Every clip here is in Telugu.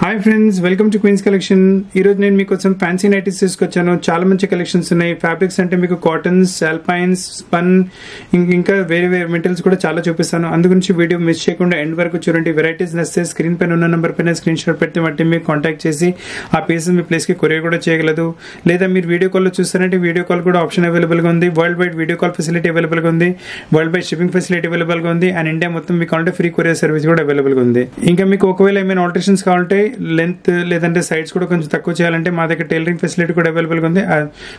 Hi friends welcome to Queens Collection ఈ రోజు నేను మీకోసం ఫ్యాన్సీ నైటీస్ తీసుకొచ్చాను. చాలా మంచి కలెక్షన్స్ ఉన్నాయి. ఫ్యాబ్రిక్స్ అంటే మీకు కాటన్స్ ఆల్పైన్స్ స్పన్ ఇంకా వేరే వేరే మెటీరియల్స్ కూడా చాలా చూపిస్తాను. అందు గురించి వీడియో మిస్ చేయకుండా ఎండ్ వరకు చూడండి. వెరైటీస్ నచ్చితే స్క్రీన్ పైన ఉన్న నెంబర్ పైన స్క్రీన్ షాట్ పెడితే వాటిని మీకు కాంటాక్ట్ చేసి ఆ పీసెస్ మీ ప్లేస్కి కొరియర్ కూడా చేయగలదు. లేదా మీరు వీడియో కాల్లో చూస్తారంటే వీడియో కాల్ కూడా ఆప్షన్ అవైలబుల్గా ఉంది. World wide video call facility అవైలబుల్గా ఉంది. వరల్డ్ వైడ్ షిప్పింగ్ ఫెసిలిటీ అవైలబుల్గా ఉంది. అండ్ ఇండియా మొత్తం మీకు కావాలంటే ఫ్రీ కొరియర్ సర్వీస్ కూడా అవైలబుల్గా ఉంది. ఇంకా మీకు ఒకవేళ ఏమైనా ఆల్టరేషన్స్ కావాలంటే లెంత్ లేదంటే సైడ్స్ కూడా కొంచెం తక్కువ చేయాలంటే మా దగ్గర టైలరింగ్ ఫెసిలిటీ కూడా అవైలబుల్గా ఉంది.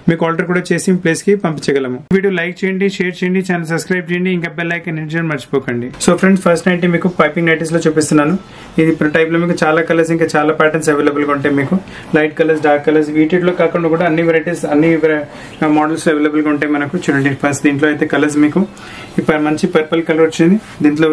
మీకు ఆర్డర్ కూడా చేసి ప్లేస్కి పంపించగలము. వీడియో లైక్ చేయండి షేర్ చేయండి ఛానల్ సబ్స్క్రైబ్ చేయండి ఇంకా బెల్ ఐకన్ హిట్ చేయడం మర్చిపోకండి. సో ఫ్రెండ్స్ ఫస్ట్ నైట్ మీకు పైపింగ్ నైటీస్లో చూపిస్తున్నాను. ఇది ఇప్పుడు టైప్లో మీకు చాలా కలర్స్ ఇంకా చాలా ప్యాటర్న్స్ అవైలబుల్గా ఉంటాయి మీకు. లైట్ కలర్స్ డార్క్ కలర్స్ వీటిలో కాకుండా కూడా అన్ని వెరైటీస్ అన్ని మోడల్స్ అవైలబుల్గా ఉంటాయి మనకు. చూడండి ఫస్ట్ దీంట్లో అయితే కలర్స్ మీకు. ఇప్పుడు మంచి పర్పుల్ కలర్ వచ్చింది. దీంట్లో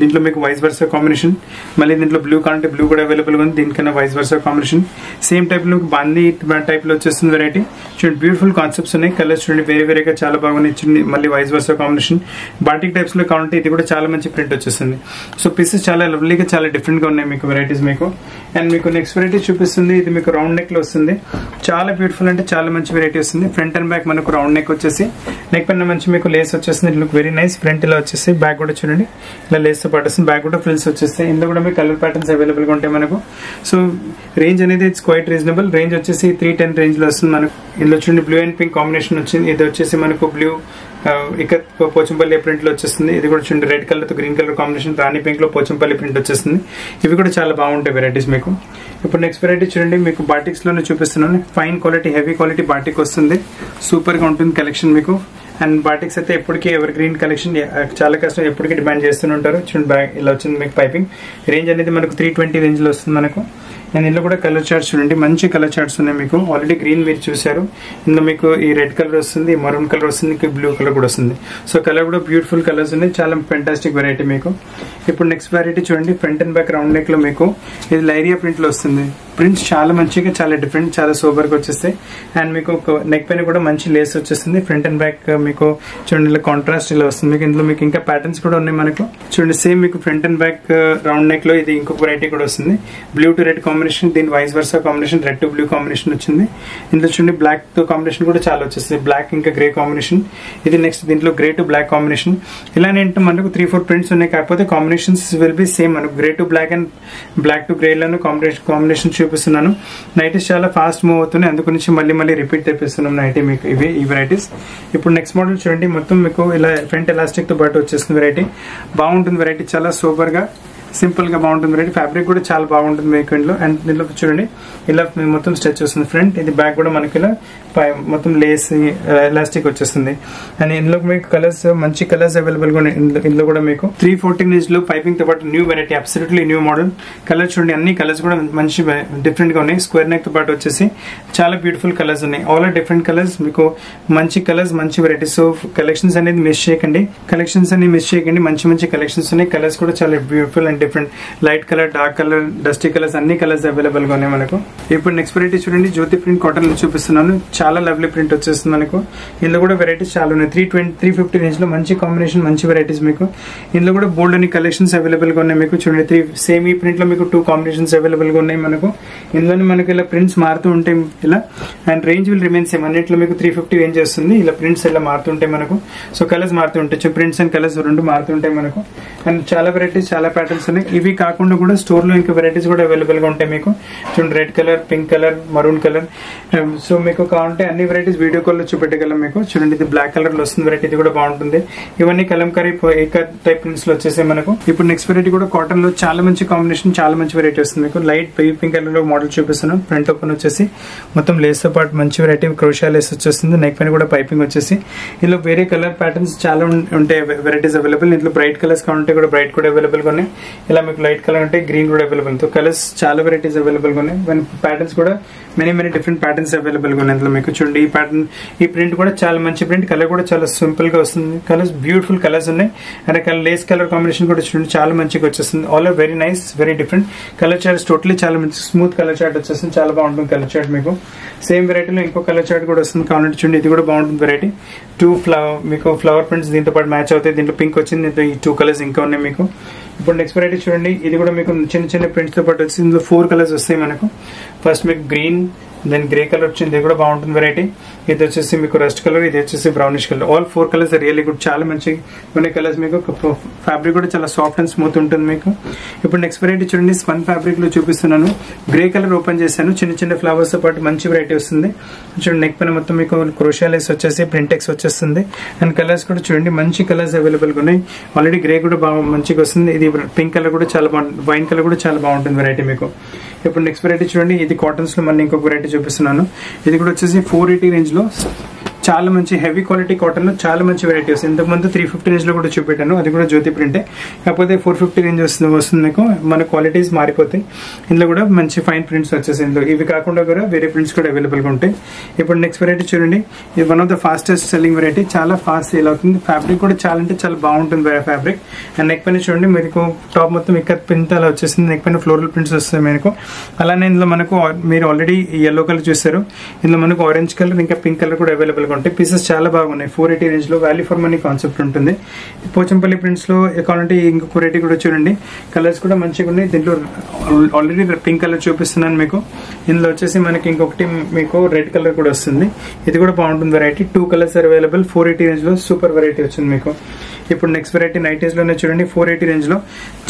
దీంట్లో మీకు వైస్ వర్స్ కాంబినేషన్ మళ్ళీ దీంట్లో బ్లూ కావాలంటే బ్లూ కూడా అవైలబుల్గా ఉంది. దీనికన్నా వైస్ వర్సా కాంబినేషన్ సేమ్ టైప్లో బాందీ టైప్లో వచ్చేస్తుంది వెరైటీ చూడండి బ్యూటిఫుల్ కాన్సెప్ట్స్ ఉన్నాయి. కలర్స్ చూడండి వేరే వేరేగా చాలా బాగున్నాయి. చూడండి మళ్ళీ వైస్ వర్సా కాంబినేషన్ బాటిక్ టైప్స్లో కావాలంటే ఇది కూడా చాలా మంచి ప్రింట్ వచ్చేస్తుంది. సో పీసెస్ చాలా లవ్లీగా చాలా డిఫరెంట్గా ఉన్నాయి మీకు వెరైటీస్ మీకు. అండ్ మీకు నెక్స్ట్ వెరైటీ చూపిస్తుంది. ఇది మీకు రౌండ్ నెక్లో వస్తుంది. చాలా బ్యూటిఫుల్ అంటే చాలా మంచి వెరైటీ వస్తుంది. ఫ్రంట్ అండ్ బ్యాక్ మనకు రౌండ్ నెక్ వచ్చేసి నెక్ పైన మంచి మీకు లేస్ వచ్చేస్తుంది. లుక్ వెరీ నైస్ ఫ్రంట్ ఇలా వచ్చేసి బ్యాక్ కూడా చూడండి. ఇలా లేస్తో పాటు వస్తుంది. బ్యాక్ కూడా ఫ్రిల్స్ వచ్చేస్తాయి. ఇందులో కూడా మీకు కలర్ ప్యాటర్న్స్ అవైలబుల్గా ఉంటాయి మనకు. సో రేంజ్ అనేది ఇట్స్ క్వైట్ రీజనబుల్ రేంజ్ వచ్చేసి త్రీ టెన్ రేంజ్లో వస్తుంది మనకు. ఇందులో చూడండి బ్లూ అండ్ పింక్ కాంబినేషన్ వచ్చింది. ఇది వచ్చేసి మనకు బ్లూ ఇక పోచంపల్లి ప్రింట్లో వచ్చేస్తుంది. ఇది కూడా చూడండి రెడ్ కలర్తో గ్రీన్ కలర్ కాంబినేషన్ రాణి పింక్లో పోచంపల్లి ప్రింట్ వచ్చేస్తుంది. ఇవి కూడా చాలా బాగుంటాయి వెరైటీస్ మీకు. ఇప్పుడు నెక్స్ట్ వెరైటీ చూడండి మీకు బాటిక్స్లోనే చూపిస్తున్నాను. Fine quality heavy quality batik వస్తుంది. సూపర్గా ఉంటుంది కలెక్షన్ మీకు. అండ్ బాటిక్స్ అయితే ఎప్పటికీ ఎవర్ గ్రీన్ కలెక్షన్ చాలా కష్టం ఎప్పటికీ డిమాండ్ చేస్తూనే ఉంటారు. చూడండి బ్యాగ్ ఇలా వచ్చింది మీకు పైపింగ్ రేంజ్ అనేది మనకు త్రీ ట్వంటీ రేంజ్లో వస్తుంది మనకు. అండ్ ఇందులో కూడా కలర్ చార్ట్స్ చూడండి. మంచి కలర్ చార్ట్స్ ఉన్నాయి మీకు. ఆల్రెడీ గ్రీన్ మీరు చూసారు ఇందులో మీకు ఈ రెడ్ కలర్ వస్తుంది మరూన్ కలర్ వస్తుంది బ్లూ కలర్ కూడా వస్తుంది. సో కలర్ కూడా బ్యూటిఫుల్ కలర్స్ ఉన్నాయి. చాలా ఫెంటాస్టిక్ వెరైటీ మీకు. ఇప్పుడు నెక్స్ట్ వెరైటీ చూడండి. ఫ్రంట్ అండ్ బ్యాక్ రౌండ్ నెక్లో మీకు ఇది లైరియా ప్రింట్లో వస్తుంది. ప్రింట్స్ చాలా మంచిగా చాలా డిఫరెంట్ చాలా సూపర్గా వచ్చేస్తాయి. అండ్ మీకు నెక్ పైన కూడా మంచి లేస్ వచ్చేస్తుంది. ఫ్రంట్ అండ్ బ్యాక్ మీకు చూడండి ఇలా కాంట్రాస్ట్ ఇలా వస్తుంది. మీకు ఇందులో మీకు ఇంకా ప్యాటర్న్స్ కూడా ఉన్నాయి మనకు. చూడండి సేమ్ మీకు ఫ్రంట్ అండ్ బ్యాక్ రౌండ్ నెక్లో ఇది ఇంకొక వెరైటీ కూడా వస్తుంది. బ్లూ టు రెడ్ కాంబినేషన్ దీని vice versa combination red to blue combination వచ్చింది. ఇందులో చూడండి బ్లాక్తో కాంబినేషన్ కూడా చాలా వచ్చేస్తుంది. బ్లాక్ ఇంకా గ్రే కాంబినేషన్ ఇది నెక్స్ట్ దీంట్లో గ్రే టు బ్లాక్ కాంబినేషన్ ఇలానే ఏంటంటే మనకు త్రీ ఫోర్ ప్రింట్స్ ఉన్నాయి. కాకపోతే కాంబినేషన్స్ విల్ బి సేమ్ మనకు grey to black and black to grey లను కాంబినేషన్ కాంబినేషన్ చూపిస్తున్నాను. నైటీస్ చాలా ఫాస్ట్ మూవ్ అవుతున్నాయి. అందుకు నుంచి మళ్ళీ మళ్ళీ రిపీట్ తెప్పిస్తున్నాం నైటీ మీకు. ఇవి ఈ వెరైటీస్ ఇప్పుడు నెక్స్ట్ మోడల్ చూడండి. మొత్తం మీకు ఇలా ఫ్రంట్ ఎలాస్టిక్తో పాటు వచ్చేస్తుంది వెరైటీ బాగుంటుంది వెరైటీ చాలా సూపర్గా. సింపుల్గా బాగుంటుంది వెరైటీ ఫ్యాబ్రిక్ కూడా చాలా బాగుంటుంది మీకు ఇంట్లో అండ్ దీనిలో చూడండి ఇలా మొత్తం స్ట్రెచ్ వస్తుంది ఫ్రంట్ ఇది బ్యాక్ కూడా మనకి ఇలా పై- మొత్తం లేస్ ఎలాస్టిక్ వచ్చేస్తుంది. అండ్ ఇందులో మీకు కలర్స్ మంచి కలర్స్ అవైలబుల్గా ఉన్నాయి. ఇందులో- ఇందులో కూడా మీకు త్రీ ఫోర్టీన్ ఇంచ్లో పైపింగ్తో పాటు new variety absolutely new model colour చూడండి అన్ని కలర్స్ కూడా మంచి డిఫరెంట్గా ఉన్నాయి. స్క్వేర్ నెక్తో పాటు వచ్చేసి చాలా బ్యూటిఫుల్ కలర్స్ ఉన్నాయి. ఆల్ ఆర్ డిఫరెంట్ కలర్స్ మీకు మంచి కలర్స్ మంచి వెరైటీస్ సో కలెక్షన్స్ అనేది మిస్ చేయకండి. కలెక్షన్స్ అనేది మిస్ చేయకండి. మంచి మంచి కలెక్షన్స్ ఉన్నాయి. కలర్స్ కూడా చాలా beautiful and different light colour dark colour dusty colours అన్ని కలర్స్ అవైలబుల్గా ఉన్నాయి మనకు. ఇప్పుడు నెక్స్ట్ వెరైటీ చూడండి జ్యోతి ప్రింట్ కాటన్ చూపిస్తున్నాను. చాలా లవ్లీ ప్రింట్ వచ్చేస్తుంది మనకు. ఇందులో కూడా వెరైటీస్ చాలా ఉన్నాయి. త్రీ ట్వంటీ త్రీ ఫిఫ్టీ రేంజ్లో మంచి కాంబినేషన్ మంచి వెరైటీస్ మీకు. ఇందులో కూడా బోల్డ్ అని కలెక్షన్స్ అవైలబుల్గా ఉన్నాయి మీకు. చూడండి త్రీ సేమ్ ఈ ప్రింట్లో మీకు టూ కాంబినేషన్స్ అవైలబుల్గా ఉన్నాయి మనకు. ఇందులోనే మనకు ఇలా ప్రింట్స్ మారుతూ ఉంటాయి ఇలా. And range will remain same అన్నిట్లో మీకు త్రీ ఫిఫ్టీ రేంజ్ వస్తుంది. ఇలా ప్రింట్స్ ఇలా మారుతుంటాయి మనకు. సో కలర్స్ మారుతూ ఉంటాయి. ప్రింట్స్ అండ్ కలర్స్ రెండు మారుతుంటాయి మనకు. అండ్ చాలా వెరైటీస్ చాలా ప్యాటర్న్స్ ఉన్నాయి ఇవి కాకుండా కూడా స్టోర్లో ఇంకా వెరైటీస్ కూడా అవైలబుల్గా ఉంటాయి మీకు. చూడండి red colour pink colour maroon colour. Um, so మీకు కావాలంటే అన్ని వెరైటీస్ వీడియో కాల్లో చూపెట్టగలం మీకు. చూడండి ఇది బ్లాక్ కలర్లో వస్తుంది. వెరైటీ ఇది కూడా బాగుంటుంది. ఇవన్నీ కలంకారీ ఏక టైప్ ప్రింట్స్లో వచ్చేసాయి మనకు. ఇప్పుడు నెక్స్ట్ వెరైటీ కూడా కాటన్లో చాలా మంచి కాంబినేషన్ చాలా మంచి వెరైటీ వస్తుంది మీకు. లైట్ పింక్ కలర్లో మోడల్ చూపిస్తున్నాను. ఫ్రంట్ ఓపెన్ వచ్చేసి మొత్తం లేస్తో పాటు మంచి వెరైటీ క్రోషియా లేస్ వచ్చేస్తుంది. నెక్ పైన కూడా పైపింగ్ వచ్చేసి. ఇందులో వేరే కలర్ ప్యాటర్న్స్ చాలా ఉంటాయి. వెరైటీస్ అవైలబుల్ ఇంట్లో బ్రైట్ కలర్స్ కావాలంటే కూడా బ్రైట్ కూడా అవైలబుల్గా ఉన్నాయి. ఇలా మీకు లైట్ కలర్ అంటే గ్రీన్ కూడా అవైలబుల్తో కలర్స్ చాలా వెరైటీస్ అవైలబుల్గా ఉన్నాయి. ప్యాటర్న్స్ కూడా మెనీ మెనీ డిఫరెంట్ ప్యాటర్న్స్ అవైలబుల్గా ఉన్నాయి. ఇందులో మీకు చూడండి ఈ ప్యాటర్న్ ఈ ప్రింట్ కూడా చాలా మంచి ప్రింట్ కలర్ కూడా చాలా సింపుల్గా వస్తుంది. కలర్స్ బ్యూటిఫుల్ కలర్స్ ఉన్నాయి. And colour lace colour combination కూడా చూడండి చాలా మంచిగా వచ్చేస్తుంది. All are very nice very different colour charts totally చాలా మంచి స్మూత్ కలర్ చార్ట్ వచ్చేస్తుంది. చాలా బాగుంటుంది కలర్ చార్ట్ మీకు. సేమ్ వెరైటీలో ఇంకో కలర్ చార్ట్ కూడా వస్తుంది. కావాలంటే చూడండి ఇది కూడా బాగుంటుంది వెరైటీ టూ ఫ్లవర్ మీకు ఫ్లవర్ ప్రింట్స్ దీంతో పాటు మ్యాచ్ అవుతాయి. దీంట్లో పింక్ వచ్చింది. దీంతో ఈ టూ కలర్స్ ఇంకా ఉన్నాయి మీకు. ఇప్పుడు నెక్స్ట్ వెరైటీ ఇది చూడండి. ఇది కూడా మీకు చిన్న చిన్న ప్రింట్స్తో పాటు వచ్చి ఇందులో ఫోర్ కలర్స్ వస్తాయి మనకు. ఫస్ట్ మీకు గ్రీన్ దెన్ గ్రే కలర్ వచ్చింది ఇది కూడా బాగుంటుంది వెరైటీ ఇది వచ్చేసి మీకు రెస్ట్ కలర్ ఇది వచ్చేసి brownish colour all four colours really good చాలా మంచి కొన్ని కలర్స్ మీకు. ఫ్యాబ్రిక్ కూడా చాలా సాఫ్ట్ అండ్ స్మూత్ ఉంటుంది మీకు. ఇప్పుడు నెక్స్ట్ వెరైటీ చూడండి. స్పన్ ఫ్యాబ్రిక్లో చూపిస్తున్నాను. గ్రే కలర్ ఓపెన్ చేశాను. చిన్న చిన్న ఫ్లవర్స్తో పాటు మంచి వెరైటీ వస్తుంది. చూడండి నెక్ పైన మొత్తం మీకు క్రోషియాలైస్ వచ్చేసి ప్రింటెక్స్ వచ్చేస్తుంది. అండ్ కలర్స్ కూడా చూడండి. మంచి కలర్స్ అవైలబుల్గా ఉన్నాయి. ఆల్రెడీ గ్రే కూడా బాగా మంచిగా వస్తుంది. ఇది పింక్ కలర్ కూడా చాలా బాగుంటుంది. వైన్ కలర్ కూడా చాలా బాగుంటుంది వెరైటీ మీకు. ఇప్పుడు నెక్స్ట్ వెరైటీ చూడండి. ఇది కాటన్స్లో మళ్ళీ ఇంకొక వెరైటీ చూపిస్తున్నాను. ఇది కూడా వచ్చేసి ఫోర్ ఎయిటీ రేంజ్లో చాలా మంచి హెవీ క్వాలిటీ కాటన్ చాలా మంచి వెరైటీ వస్తుంది ఇంతకు త్రీ ఫిఫ్టీ రేంజ్లో కూడా చూపెట్టాను. అది కూడా జ్యోతి ప్రింటే కాకపోతే ఫోర్ ఫిఫ్టీ రేంజ్ వస్తుంది వస్తుంది మీకు. మన క్వాలిటీస్ మారిపోతాయి. ఇందులో కూడా మంచి ఫైన్ ప్రింట్స్ వచ్చేసి ఇందులో. ఇవి కాకుండా కూడా వేరే ప్రింట్స్ కూడా అవైలబుల్గా ఉంటాయి. ఇప్పుడు నెక్స్ట్ వెరైటీ చూడండి. ఇది one of the fastest selling variety చాలా ఫాస్ట్ సేల్ అవుతుంది. ఫ్యాబ్రిక్ కూడా చాలా అంటే చాలా బాగుంటుంది ఫ్యాబ్రిక్ అండ్ నెక్ పైన చూడండి. మీకు టాప్ మొత్తం ఇక్కడ ప్రింట్ అలా వచ్చేసింది నెక్ పైన ఫ్లోరల్ ప్రింట్స్ వస్తాయి మీకు. అలానే ఇందులో మనకు మీరు ఆల్రెడీ ఎల్లో కలర్ చూస్తారు ఇందులో మనకు ఆరెంజ్ కలర్ ఇంకా పింక్ కలర్ కూడా అవైలబుల్గా ఉంటాయి పీసెస్ చాలా బాగున్నాయి. ఫోర్ ఎయిటీ రేంజ్లో వాల్యూ ఫర్ మనీ కాన్సెప్ట్ ఉంటుంది. పోచంపల్లి ప్రింట్స్లో కావాలంటే ఇంకొక వెరైటీ కూడా చూడండి. కలర్స్ కూడా మంచిగా ఉన్నాయి. దీంట్లో ఆల్రెడీ పింక్ కలర్ చూపిస్తున్నాను మీకు. ఇందులో వచ్చేసి మనకి ఇంకొకటి మీకు రెడ్ కలర్ కూడా వస్తుంది. ఇది కూడా బాగుంటుంది. Variety two colours available four eighty రేంజ్లో సూపర్ వెరైటీ వచ్చింది మీకు. ఇప్పుడు నెక్స్ట్ వెరైటీ నైటీస్లోనే చూడండి ఫోర్ ఎయిటీ రేంజ్లో.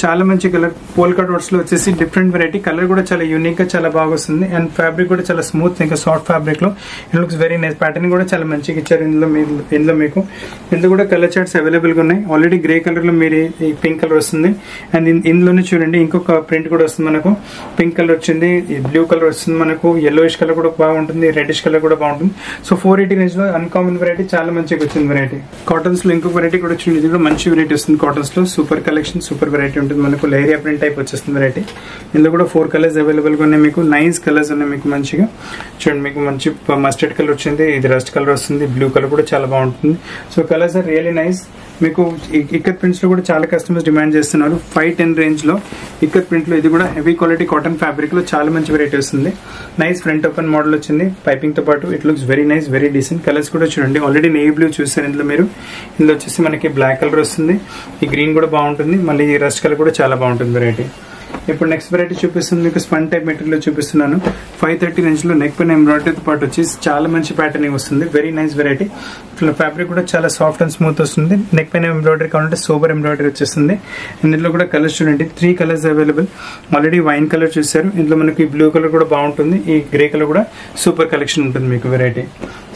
చాలా మంచి కలర్ పోల్కా డాట్స్లో వచ్చేసి డిఫరెంట్ వెరైటీ కలర్ కూడా చాలా యూనిక్గా చాలా బాగా వస్తుంది. అండ్ ఫ్యాబ్రిక్ కూడా చాలా స్మూత్ ఇంకా సాఫ్ట్ ఫ్యాబ్రిక్లో. It looks very nice pattern కూడా చాలా మంచిగా ఇచ్చారు ఇందులో మీ ఇందులో మీకు. ఇందులో కూడా కలర్ చార్ట్స్ అవైలబుల్గా ఉన్నాయి. ఆల్రెడీ గ్రే కలర్లో మీరు ఈ పింక్ కలర్ వస్తుంది. అండ్ ఇందులోనే చూడండి ఇంకొక ప్రింట్ కూడా వస్తుంది మనకు. పింక్ కలర్ వచ్చింది బ్లూ కలర్ వస్తుంది మనకు. Yellowish కలర్ కూడా బాగుంటుంది రెడ్డిష్ కలర్ కూడా బాగుంటుంది. సో ఫోర్ ఎయిటీ రేంజ్లో అన్కామన్ వెరైటీ చాలా మంచిగా వచ్చింది వెరైటీ కాటన్స్లో ఇంకొక వెరైటీ కూడా వచ్చింది. ఇది కూడా మంచి వెరైటీ వస్తుంది కాటన్స్లో. సూపర్ కలెక్షన్ సూపర్ వెరైటీ ఉంటుంది. మనకు లేరియా ప్రింట్ టైప్ వచ్చేస్తుంది వెరైటీ ఇందులో కూడా ఫోర్ కలర్స్ అవైలబుల్గా ఉన్నాయి మీకు. నైస్ కలర్స్ ఉన్నాయి మీకు మంచిగా. చూడండి మీకు మంచి మస్టర్డ్ కలర్ వచ్చింది. ఇది రస్ట్ కలర్ వస్తుంది. బ్లూ కలర్ కూడా చాలా బాగుంటుంది. So colours are really nice మీకు ఇక్కత్ ప్రింట్స్లో కూడా చాలా కస్టమర్స్ డిమాండ్ చేస్తున్నారు. ఫైవ్ టెన్ రేంజ్లో ఇక్కత్ ప్రింట్లో ఇది కూడా హెవీ క్వాలిటీ కాటన్ ఫ్యాబ్రిక్లో చాలా మంచి వెరైటీ వస్తుంది నైస్ ఫ్రంట్ ఓపెన్ మోడల్ వచ్చింది. పైపింగ్తో పాటు it looks very nice very decent colours కూడా చూడండి. ఆల్రెడీ నేవీ బ్లూ చూసారు ఇందులో మీరు. ఇందులో వచ్చేసి మనకి బ్లాక్ కలర్ వస్తుంది. ఈ గ్రీన్ కూడా బాగుంటుంది. మళ్ళీ ఈ రస్ట్ కలర్ కూడా చాలా బాగుంటుంది వెరైటీ ఇప్పుడు నెక్స్ట్ వెరైటీ చూపిస్తుంది మీకు స్పన్ టైప్ మెటీరియల్ చూపిస్తున్నాను. ఫైవ్ థర్టీ ఇంచ్లో నెక్ పైన ఎంబ్రాయిడరీతో పాటు వచ్చి చాలా మంచి ప్యాటర్నింగ్ వస్తుంది. వెరీ నైస్ వెరైటీ ఫ్యాబ్రిక్ కూడా చాలా సాఫ్ట్ అండ్ స్మూత్ వస్తుంది. నెక్ పైన ఎంబ్రాయిడరీ కావాలంటే సూపర్ ఎంబ్రాయిడరీ వచ్చేస్తుంది. ఇందులో కూడా కలర్స్ చూడండి. Three colours available already wine colour చూసారు ఇందులో మనకి బ్లూ కలర్ కూడా బాగుంటుంది. ఈ గ్రే కలర్ కూడా సూపర్ కలెక్షన్ ఉంటుంది మీకు వెరైటీ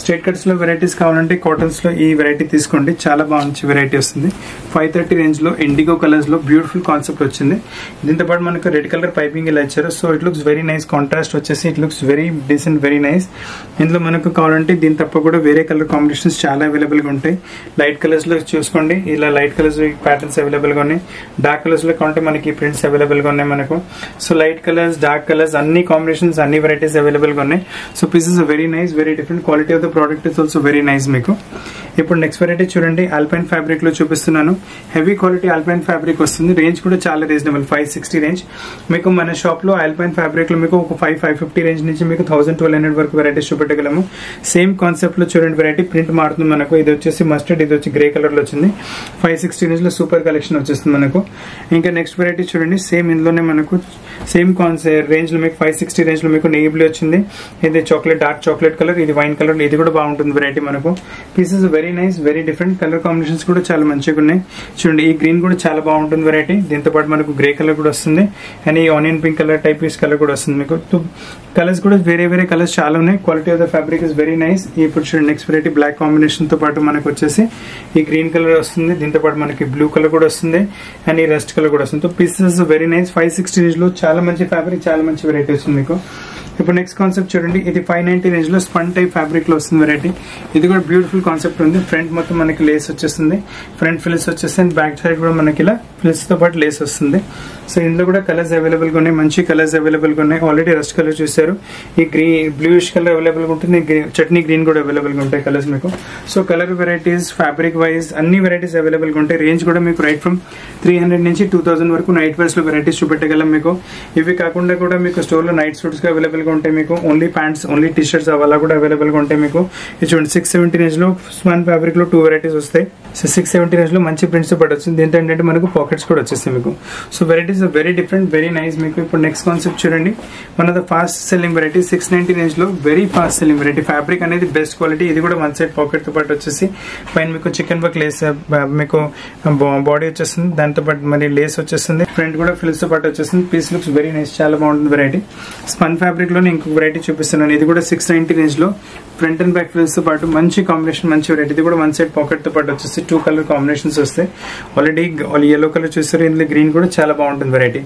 స్ట్రేట్ కట్స్లో వెరైటీస్ కావాలంటే కాటన్స్లో ఈ వెరైటీ తీసుకోండి. చాలా మంచి వెరైటీ వస్తుంది. ఫైవ్ థర్టీ రేంజ్లో ఇండిగో కలర్స్లో బ్యూటిఫుల్ కాన్సెప్ట్ వచ్చింది. దీంతో పాటు మనకు రెడ్ కలర్ పైపింగ్ ఇలా ఇచ్చారు. So it looks very nice contrast వచ్చేసి it looks very decent very nice ఇందులో మనకు కావాలంటే దీని తప్ప కూడా వేరే కలర్ కాంబినేషన్స్ చాలా అవైలబుల్గా ఉంటాయి. లైట్ కలర్స్లో చూసుకోండి. ఇలా లైట్ కలర్స్ ప్యాటర్న్స్ అవైలబుల్గా ఉన్నాయి. డార్క్ కలర్స్లో కావాలంటే మనకి ప్రింట్స్ అవైలబుల్గా ఉన్నాయి మనకు. So light colours dark colours అన్ని కాంబినేషన్స్ అన్ని వెరైటీస్ అవైలబుల్గా ఉన్నాయి. So pieces very nice very different quality of the product is also very nice మీకు. ఇప్పుడు నెక్స్ట్ వెరైటీ చూడండి. ఆల్పైన్ ఫ్యాబ్రిక్లో చూపిస్తున్నాను. హెవీ క్వాలిటీ ఆల్పైన్ ఫ్యాబ్రిక్ వస్తుంది. రేంజ్ కూడా చాలా రీజనబుల్ ఫైవ్ సిక్స్టీ రేంజ్ మీకు మన షాప్లో ఆల్పైన్ ఫ్యాబ్రిక్లో మీకు ఒక ఫైవ్ ఫైవ్ ఫిఫ్టీ రేంజ్ నుంచి మీకు థౌసండ్ ట్వెల్వ్ హండ్రెడ్ వరకు వెరైటీస్ చూపెట్టగలము. సేమ్ కాన్సెప్ట్లో చూడండి వెరైటీ ప్రింట్ మారుతుంది మనకు. ఇది వచ్చేసి మస్టర్డ్ ఇది వచ్చి గ్రే కలర్లో వచ్చింది. ఫైవ్ సిక్స్టీ రేంజ్లో సూపర్ కలెక్షన్ వచ్చేస్తుంది మనకు. ఇంకా నెక్స్ట్ వెరైటీ చూడండి సేమ్ ఇందులోనే మనకు సేమ్ కాన్సెప్ట్ రేంజ్లో మీకు ఫైవ్ సిక్స్టీ రేంజ్లో మీకు నెయ్యి బ్లూ వచ్చింది. ఇది చాక్లెట్ డార్క్ చాక్లెట్ కలర్ ఇది వైన్ కలర్ ఇది కూడా బాగుంటుంది వెరైటీ మనకు. Pieces very nice very different colour combinations కూడా చాలా మంచిగా ఉన్నాయి. చూడండి ఈ గ్రీన్ కూడా చాలా బాగుంటుంది వెరైటీ దీంతో పాటు మనకు గ్రే కలర్ కూడా వస్తుంది. అండ్ ఈ onion pink colour type piece colour కూడా వస్తుంది మీకు. కలర్స్ కూడా వేరే వేరే కలర్స్ చాలా ఉన్నాయి. Quality of the fabric is very nice ఇప్పుడు చూడండి నెక్స్ట్ వెరైటీ బ్లాక్ కాంబినేషన్తో పాటు మనకు వచ్చేసి ఈ గ్రీన్ కలర్ వస్తుంది. దీంతో పాటు మనకి బ్లూ కలర్ కూడా వస్తుంది. అండ్ ఈ రెస్ట్ కలర్ కూడా వస్తుంది. Pieces very nice five sixty రేంజ్లో చాలా మంచి ఫ్యాబ్రిక్ చాలా మంచి వెరైటీ వస్తుంది మీకు. ఇప్పుడు నెక్స్ట్ కాన్సెప్ట్ చూడండి. ఇది ఫైవ్ నైన్టీ రేంజ్లో స్పన్ టైప్ ఫ్యాబ్రిక్లో వస్తుంది వెరైటీ ఇది కూడా బ్యూటిఫుల్ కాన్సెప్ట్ ఉంది. ఫ్రంట్ మొత్తం మనకి లేస్ వచ్చేస్తుంది. ఫ్రంట్ ఫిల్స్ వచ్చేస్తుంది బ్యాక్ సైడ్ కూడా మనకి ఇలా ఫిల్స్తో పాటు లేస్ వస్తుంది. సో ఇందులో కూడా కలర్స్ అవైలబుల్గా ఉన్నాయి. మంచి కలర్స్ అవైలబుల్గా ఉన్నాయి. ఆల్రెడీ రెస్ట్ కలర్ చూసారు ఈ గ్రీన్ బ్లూయిష్ కలర్ అవైలబుల్గా ఉంటుంది. చట్నీ గ్రీన్ కూడా అవైలబుల్గా ఉంటాయి కలర్స్ మీకు. So colour varieties fabric wise అన్ని వెరైటీస్ అవైలబుల్గా ఉంటాయి. రేంజ్ కూడా మీకు రైట్ ఫ్రమ్ త్రీ హండ్రెడ్ నుంచి టూ థౌసండ్ వరకు నైట్ వేర్స్లో వెరైటీస్ చూపెట్టగలం మీకు. ఇవి కాకుండా కూడా మీకు స్టోర్లో నైట్ సూట్స్గా అవైలబుల్గా ఉంటాయి మీకు. Only pants only T shirts అలా కూడా అవైలబుల్గా ఉంటాయి మీకు. ఇది చూడండి సిక్స్ సెవెంటీ రేంజ్లో స్మాన్ ఫ్యాబ్రిక్లో టూ వెరైటీస్ వస్తాయి. సో సిక్స్ సెవెంటీ రేంజ్లో మంచి ప్రింట్స్ పడవచ్చు దీంతో ఏంటంటే మనకు పాకెట్స్ కూడా వచ్చేస్తాయి మీకు. So varieties very different very nice మీకు ఇప్పుడు నెక్స్ట్ కాన్సెప్ట్ చూడండి. One of the fast selling variety six ninety రేంజ్లో very fast selling variety fabric అనేది బెస్ట్ క్వాలిటీ ఇది కూడా వన్ సైడ్ పాకెట్తో పాటు వచ్చేసి పైన మీకు చికెన్ వర్క్ లేస్ మీకు బాడీ వచ్చేస్తుంది. దాంతో పాటు మరి లేస్ వచ్చేస్తుంది. ఫ్రంట్ కూడా ఫిల్స్తో పాటు వచ్చేస్తుంది. పీస్ లుక్స్ వెరీ నైస్ చాలా బాగుంటుంది వెరైటీ స్పన్ ఫ్యాబ్రిక్లో ఇంకొక వెరైటీ చూపిస్తున్నాను. ఇది కూడా సిక్స్ నైన్టీ రేంజ్లో ఫ్రంట్ అండ్ బ్యాక్ ఫిల్స్తో పాటు మంచి కాంబినేషన్ మంచి వెరైటీ ఇది కూడా వన్ సైడ్ పాకెట్తో పాటు వచ్చేసి టూ కలర్ కాంబినేషన్స్ వస్తాయి. ఆల్రెడీ ఎల్లో కలర్ చూస్తారు ఇందులో గ్రీన్ కూడా చాలా బాగుంటుంది వెరైటీ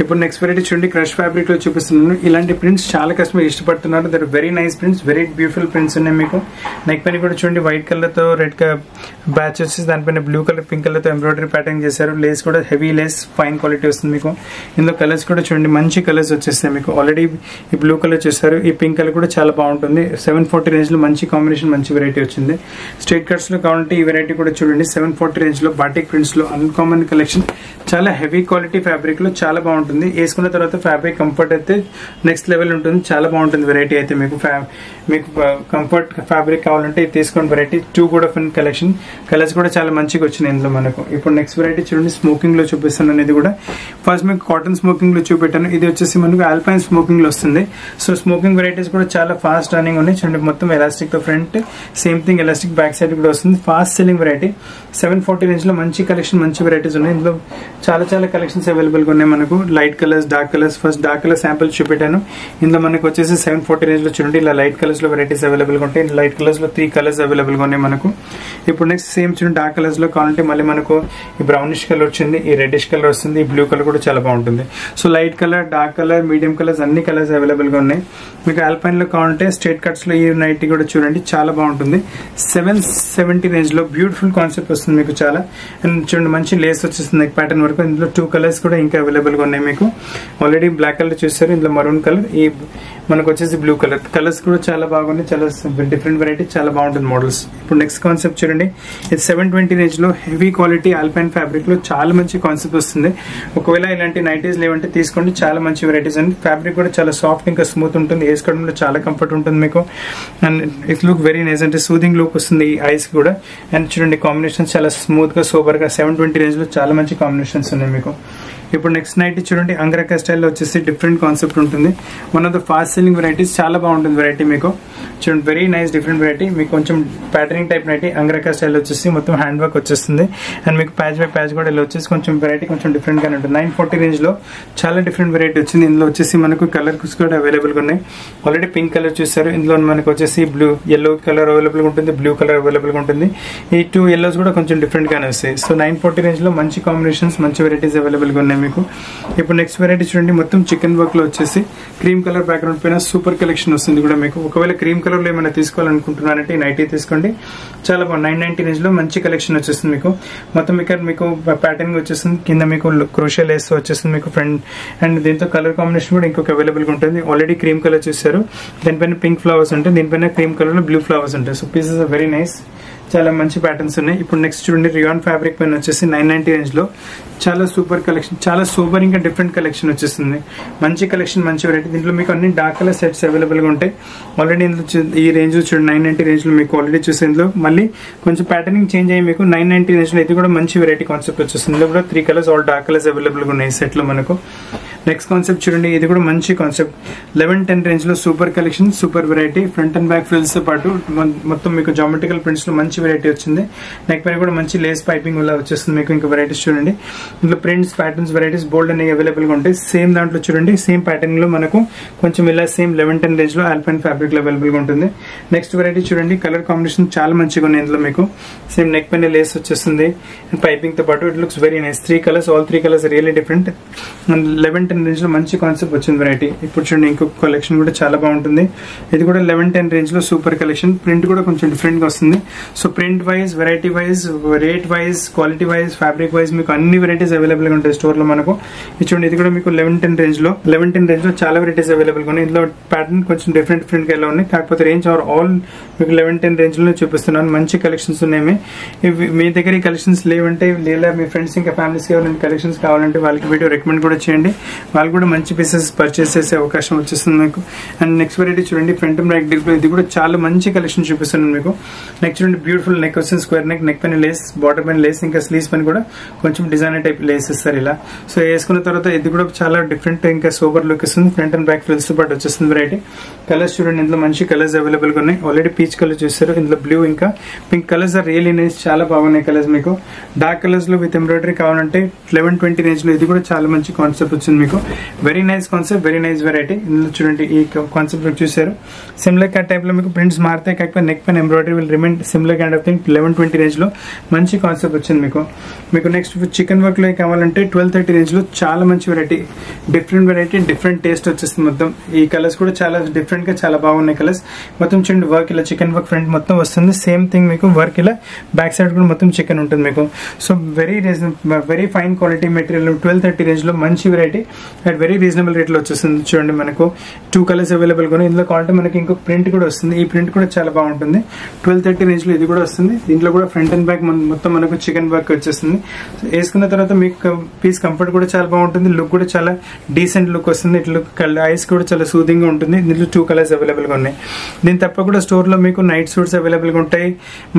ఇప్పుడు నెక్స్ట్ వెరైటీ చూడండి క్రష్ ఫ్యాబ్రిక్లో చూపిస్తున్నాను. ఇలాంటి ప్రింట్స్ చాలా కస్టమర్ ఇష్టపడుతున్నారు. They're very nice prints very beautiful prints ఉన్నాయి మీకు. నెక్ పైన కూడా చూడండి వైట్ కలర్తో రెడ్ బ్యాచ్ వచ్చేసి దానిపైన బ్లూ కలర్ పింక్ కలర్తో ఎంబ్రాయిడరీ ప్యాటర్న్ చేశారు. లేస్ కూడా హెవీ లేస్ ఫైన్ క్వాలిటీ వస్తుంది మీకు. ఇందులో కలర్స్ కూడా చూడండి మంచి కలర్స్ వచ్చేస్తాయి మీకు. ఆల్రెడీ ఈ బ్లూ కలర్ చేశారు ఈ పింక్ కలర్ కూడా చాలా బాగుంటుంది. సెవెన్ ఫార్టీ రేంజ్లో మంచి కాంబినేషన్ మంచి వెరైటీ వచ్చింది. స్ట్రేట్ కట్స్లో కావాలంటే ఈ వెరైటీ కూడా చూడండి. సెవెన్ ఫార్టీ రేంజ్లో బాటిక్ ప్రింట్స్లో అన్కామన్ కలెక్షన్ చాలా హెవీ క్వాలిటీ ఫ్యాబ్రిక్లో చాలా బాగుంటుంది. వేసుకున్న తర్వాత ఫ్యాబ్రిక్ కంఫర్ట్ అయితే నెక్స్ట్ లెవెల్ ఉంటుంది. చాలా బాగుంటుంది వెరైటీ అయితే మీకు మీకు కంఫర్ట్ ఫ్యాబ్రిక్ కావాలంటే ఇది తీసుకోండి. వెరైటీ టూ కూడా ఫిన్ కలెక్షన్ కలర్స్ కూడా చాలా మంచిగా వచ్చినాయి ఇందులో మనకు. ఇప్పుడు నెక్స్ట్ వెరైటీ చూడండి. స్మోకింగ్లో చూపిస్తాను ఇది కూడా. ఫస్ట్ మీకు కాటన్ స్మోకింగ్లో చూపెట్టాను. ఇది వచ్చేసి మనకు ఆల్పైన్ స్మోకింగ్లో వస్తుంది. సో స్మోకింగ్ వెరైటీస్ కూడా చాలా ఫాస్ట్ రన్నింగ్ ఉన్నాయి. చూడండి మొత్తం ఎలాస్టిక్తో front same thing elastic back side కూడా వస్తుంది. Fast selling variety seven forty రేంజ్లో మంచి కలెక్షన్ మంచి వెరైటీస్ ఉన్నాయి. ఇందులో చాలా చాలా కలెక్షన్స్ అవైలబుల్గా ఉన్నాయి మనకు. Light colours dark colours first dark colour samples చూపెట్టాను. ఇందులో మనకు వచ్చేసి సెవెన్ ఫార్టీ రేంజ్లో చూడండి ఇలా లైట్ కలర్స్లో వెరైటీస్ అవైలబుల్గా ఉంటాయి. లైట్ కలర్స్లో త్రీ కలర్స్ అవైలబుల్గా ఉన్నాయి మనకు. ఇప్పుడు నెక్స్ట్ సేమ్ చూడండి డార్క్ కలర్స్లో కావాలంటే మళ్ళీ మనకు ఈ బ్రౌనిష్ కలర్ వచ్చింది ఈ రెడ్డిష్ కలర్ వస్తుంది ఈ బ్లూ కలర్ కూడా చాలా బాగుంటుంది. So light colour dark colour medium colours అన్ని కలర్స్ అవైలబుల్గా ఉన్నాయి. మీకు ఆల్పైన్లో కావాలంటే స్ట్రేట్ కట్స్లో ఈ నైట్ కూడా చూడండి చాలా బాగుంటుంది. సెవెన్ సెవెంటీ రేంజ్లో బ్యూటిఫుల్ కాన్సెప్ట్ వస్తుంది మీకు చాలా. అండ్ చూడండి మంచి లేస్ వచ్చేస్తుంది ప్యాటర్న్ వరకు. ఇందులో టూ కలర్స్ కూడా ఇంకా అవైలబుల్గా ఉన్నాయి మీకు. ఆల్రెడీ బ్లాక్ కలర్ చూస్తారు ఇందులో మరూన్ కలర్ ఈ మనకు వచ్చేసి బ్లూ కలర్ కలర్స్ కూడా చాలా బాగున్నాయి చాలా డిఫరెంట్ వెరైటీ చాలా బాగుంటుంది మోడల్స్ ఇప్పుడు నెక్స్ట్ కాన్సెప్ట్ చూడండి. ఇది సెవెన్ ట్వంటీ రేంజ్లో హెవీ క్వాలిటీ ఆల్పైన్ ఫ్యాబ్రిక్లో చాలా మంచి కాన్సెప్ట్ వస్తుంది. ఒకవేళ ఇలాంటి నైటీస్ లేవంటే తీసుకోండి చాలా మంచి వెరైటీస్ అండి. ఫ్యాబ్రిక్ కూడా చాలా సాఫ్ట్ ఇంకా స్మూత్ ఉంటుంది. వేసుకోవడంలో చాలా కంఫర్ట్ ఉంటుంది మీకు. And it look very nice అంటే సూదింగ్ లుక్ వస్తుంది ఈ ఐస్ కూడా. అండ్ చూడండి కాంబినేషన్ చాలా స్మూత్గా సూపర్గా సెవెన్ ట్వంటీ రేంజ్లో చాలా మంచి కాంబినేషన్స్ ఉన్నాయి మీకు. ఇప్పుడు నెక్స్ట్ నైట్ చూడండి అంగరక స్టైల్లో వచ్చేసి డిఫరెంట్ కాన్సెప్ట్ ఉంటుంది. One of the fast selling varieties చాలా బాగుంటుంది వెరైటీ మీకు. చూడండి వెరీ నైస్ డిఫరెంట్ వెరైటీ మీకు కొంచెం patterning type nighty angrakha style వచ్చేసి మొత్తం హ్యాండ్ వర్క్ వచ్చేస్తుంది. అండ్ మీకు ప్యాచ్ బై ప్యాచ్ కూడా ఇలా వచ్చేసి కొంచెం వెరైటీ కొంచెం డిఫరెంట్ గానే ఉంటుంది. నైన్ ఫార్టీ రేంజ్లో చాలా డిఫరెంట్ వెరైటీ వచ్చింది. ఇందులో వచ్చేసి మనకు కలర్స్ కూడా అవైలబుల్గా ఉన్నాయి. ఆల్రెడీ పింక్ కలర్ చూసారు. ఇందులో మనకు వచ్చేసి బ్లూ ఎల్లో కలర్ అవైలబుల్ ఉంటుంది. బ్లూ కలర్ అవైలబుల్ ఉంటుంది. ఈ టూ ఎల్లోస్ కూడా కొంచెం డిఫరెంట్ గానే వస్తాయి. సో నైన్ ఫార్టీ రేంజ్లో మంచి కాంబినేషన్స్ మంచి వెరైటీస్ అవైలబుల్గా ఉన్నాయి. మీకు. ఇప్పుడు నెక్స్ట్ వెరైటీ చూడండి. మొత్తం చికెన్ వర్క్లో వచ్చేసి క్రీమ్ కలర్ బ్యాక్గ్రౌండ్ పైన సూపర్ కలెక్షన్ వస్తుంది కూడా మీకు. ఒకవేళ క్రీమ్ కలర్లో ఏమైనా తీసుకోవాలనుకుంటున్నారంటే ఈ నైటీ తీసుకోండి. చాలా బాగుంది. నైన్ నైన్టీ రేంజ్లో మంచి కలెక్షన్ వచ్చేస్తుంది మీకు. మొత్తం ఇక్కడ మీకు ప్యాటర్న్ వచ్చేస్తుంది. కింద మీకు క్రోషియల్ లేస్ వచ్చేస్తుంది మీకు ఫ్రంట్ అండ్ దీంతో కలర్ కాంబినేషన్ కూడా ఇంకొక అవైలబుల్గా ఉంటుంది. ఆల్రెడీ క్రీమ్ కలర్ చూసారు దీనిపైన పింక్ ఫ్లవర్స్ ఉంటాయి. దీనిపైన క్రీమ్ కలర్లో బ్లూ ఫ్లవర్స్ ఉంటాయి. So pieces are very nice చాలా మంచి ప్యాటర్న్స్ ఉన్నాయి. ఇప్పుడు నెక్స్ట్ చూడండి రియాన్ ఫ్యాబ్రిక్ పైన వచ్చేసి నైన్ నైన్టీ రేంజ్లో చాలా సూపర్ కలెక్షన్ చాలా సూపర్ ఇంకా డిఫరెంట్ కలెక్షన్ వచ్చేస్తుంది మంచి కలెక్షన్ మంచి వెరైటీ దీంట్లో మీకు అన్ని డార్క్ కలర్ సెట్స్ అవైలబుల్గా ఉంటాయి. ఆల్రెడీ ఇందులో ఈ రేంజ్ చూడండి నైన్ నైన్టీ రేంజ్లో మీకు ఆల్రెడీ చూసే ఇందులో. మళ్ళీ కొంచెం ప్యాటర్నింగ్ చేంజ్ అయ్యి మీకు నైన్ నైన్టీ రేంజ్లో ఇది కూడా మంచి వెరైటీ కాన్సెప్ట్ వచ్చేస్తుంది ఇందులో కూడా three colours all dark colours అవైలబుల్గా ఉన్నాయి సెట్లో మనకు. నెక్స్ట్ కాన్సెప్ట్ చూడండి ఇది కూడా మంచి కాన్సెప్ట్ లెవెన్ టెన్ రేంజ్లో super collection super variety front and back ఫ్రిల్స్తో పాటు మొత్తం మీకు జామెట్రికల్ ప్రింట్స్లో మంచి వెరైటీ వచ్చింది. నెక్ పైన కూడా మంచి లేస్ పైపింగ్ వల్ల వచ్చేస్తుంది మీకు ఇంకా వెరైటీస్ చూడండి. ఇందులో ప్రింట్స్ ప్యాటర్న్స్ వెరైటీస్ బోల్డ్ అనేవి అవైలబుల్గా ఉంటాయి. సేమ్ దాంట్లో చూడండి సేమ్ ప్యాటర్న్లో మనకు కొంచెం ఇలా సేమ్ లెవెన్ టెన్ రేంజ్లో ఆల్పైన్ ఫ్యాబ్రిక్లో అవైలబుల్గా ఉంటుంది. నెక్స్ట్ వెరైటీ చూడండి కలర్ కాంబినేషన్ చాలా మంచిగా ఉన్నాయి ఇందులో మీకు. సేమ్ నెక్ పైన లేస్ వచ్చేస్తుంది. పైపింగ్తో పాటు it looks very nice three colours all three colours really different and eleven ten రేంజ్లో మంచి కాన్సెప్ట్ వచ్చింది వెరైటీ ఇప్పుడు చూడండి ఇంకొక కలెక్షన్ కూడా చాలా బాగుంటుంది. ఇది కూడా లెవెన్ టెన్ రేంజ్లో సూపర్ కలెక్షన్ ప్రింట్ కూడా కొంచెం డిఫరెంట్గా వస్తుంది. So print wise variety wise rate wise quality wise fabric wise మీకు అన్ని వెరైటీస్ అవైలబుల్గా ఉంటాయి స్టోర్లో మనకు. ఇది చూడండి ఇది కూడా మీకు లెవెన్ టెన్ రేంజ్లో లెవెన్ టెన్ రేంజ్లో చాలా వెరైటీస్ అవైలబుల్గా ఉన్నాయి. ఇందులో ప్యాటర్న్ కొంచెం డిఫరెంట్ డిఫరెంట్గా ఎలా ఉన్నాయి. కాకపోతే రేంజ్ ఆర్ ఆల్ మీకు లెవెన్ టెన్ రేంజ్లో చూపిస్తున్నాను. మంచి కలెక్షన్స్ ఉన్నాయి ఇవి. మీ దగ్గర ఈ కలెక్షన్స్ లేవంటే లేదా మీ ఫ్రెండ్స్ ఇంకా ఫ్యామిలీస్ ఎవరైనా కలెక్షన్స్ కావాలంటే వాళ్ళకి వీడియో రికమెండ్ కూడా చేయండి. వాళ్ళు కూడా మంచి పీసెస్ పర్చేస్ చేసే అవకాశం వచ్చేస్తుంది మీకు. అండ్ నెక్స్ట్ వెరైటీ చూడండి ఫ్రంట్ బ్యాక్ డిస్ప్లే ఇది కూడా చాలా మంచి కలెక్షన్ చూపిస్తున్నాను మీకు. నెక్స్ట్ చూడండి బ్యూటిఫుల్ నెక్ వస్తుంది స్క్వేర్ నెక్ నెక్ పైన లేస్ బాటర్ పైన లేస్ ఇంకా స్లీవ్స్ పైన కూడా కొంచెం డిజైనర్ టైప్ లేస్ ఇస్తారు ఇలా. సో వేసుకున్న తర్వాత ఇది కూడా చాలా డిఫరెంట్ ఇంకా సూపర్ లుక్ ఇస్తుంది. ఫ్రంట్ అండ్ బ్యాక్ ఫ్రిల్స్తో పాటు వచ్చేస్తుంది వెరైటీ కలర్స్ చూడండి ఇందులో మంచి కలర్స్ అవైలబుల్గా ఉన్నాయి. ఆల్రెడీ పీచ్ కలర్ చూస్తారు ఇందులో బ్లూ ఇంకా. Pink colours are real nice చాలా బాగున్నాయి కలర్స్ మీకు. డార్క్ కలర్స్లో విత్ ఎంబ్రాయిడరీ కావాలంటే లెవెన్ ట్వంటీ రేంజ్లో ఇది కూడా చాలా మంచి కాన్సెప్ట్ వచ్చింది మీకు. Very nice concept very nice variety ఇందులో చూడండి ఈ కాన్సెప్ట్ చూసారు సిమ్లర్ కట్ టైప్లో మీకు ప్రింట్స్ మారుతాయి కాకపోతే నెక్ పైన embroidery will remain similar kind of thing eleven twenty రేంజ్లో మంచి కాన్సెప్ట్ వచ్చింది మీకు. మీకు నెక్స్ట్ చికెన్ వర్క్లో కావాలంటే ట్వెల్వ్ థర్టీ రేంజ్లో చాలా మంచి variety different variety different taste వచ్చేస్తుంది మొత్తం. ఈ కలర్స్ కూడా చాలా డిఫరెంట్గా చాలా బాగున్నాయి కలర్స్ మొత్తం చూడండి వర్క్ ఇలా చికెన్ వర్క్ ఫ్రంట్ మొత్తం వస్తుంది. సేమ్ థింగ్ మీకు వర్క్ ఇలా బ్యాక్ సైడ్ కూడా మొత్తం చికెన్ ఉంటుంది మీకు. So very reason very fine quality material twelve thirty రేంజ్లో మంచి వెరైటీ అట్ వెరీ రీజనబుల్ రేట్లో వచ్చేసింది. వచ్చేస్తుంది చూడండి మనకు టూ కలర్స్ అవైలబుల్ ఉన్నాయి ఇందులో కావాలంటే మనకి ఇంకో ప్రింట్ కూడా వస్తుంది. ఈ ప్రింట్ కూడా చాలా బాగుంటుంది. ట్వెల్వ్ థర్టీ రేంజ్లో ఇది కూడా వస్తుంది. దీంట్లో కూడా ఫ్రంట్ అండ్ బ్యాక్ మొత్తం మనకు చికెన్ వర్క్ వచ్చేస్తుంది. వేసుకున్న తర్వాత మీకు పీస్ కంఫర్ట్ కూడా చాలా బాగుంటుంది. లుక్ కూడా చాలా డీసెంట్ లుక్ వస్తుంది. ఇట్లా ఐస్ కూడా చాలా సూదింగ్గా ఉంటుంది. దీంట్లో టూ కలర్స్ అవైలబుల్గా ఉన్నాయి. దీని తప్ప కూడా స్టోర్లో మీకు నైట్ సూట్స్ అవైలబుల్గా ఉంటాయి.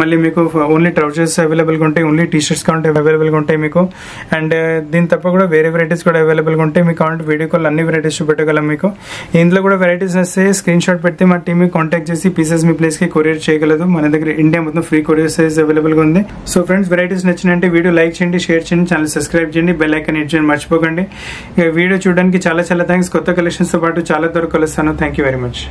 మళ్ళీ మీకు ఓన్లీ ట్రౌజర్స్ అవైలబుల్గా ఉంటాయి. ఓన్లీ టీ షర్ట్స్ కావాలంటే అవైలబుల్గా ఉంటాయి మీకు. అండ్ uh, దీని తప్ప కూడా వేరే వెరైటీస్ కూడా అవైలబుల్గా ఉంటాయి. మీకు కావాలంటే వీడియో కాల్ అన్ని వెరైటీస్ చూపెట్టగలం మీకు. ఇందులో కూడా వెరైటీస్ వస్తే స్క్రీన్ షాట్ పెడితే మా టీమ్ కాంటాక్ట్ చేసి పీసెస్ మీ ప్లేస్కి కొరియర్ చేయగలదు. మన దగ్గర ఇండియా మొత్తం ఫ్రీ కొరియర్ సర్వీస్ అవైలబుల్గా ఉంది. సో ఫ్రెండ్స్ వెరైటీస్ నచ్చినంటే వీడియో లైక్ చేయండి షేర్ చేయండి ఛానల్ సబ్స్క్రైబ్ చేయండి బెల్ ఐకన్ ఇట్ చేయండి మర్చిపోకండి. వీడియో చూడడానికి చాలా చాలా థ్యాంక్స్ కొత్త కలెక్షన్స్తో పాటు చాలా త్వరగా కలుస్తాను. Thank you very much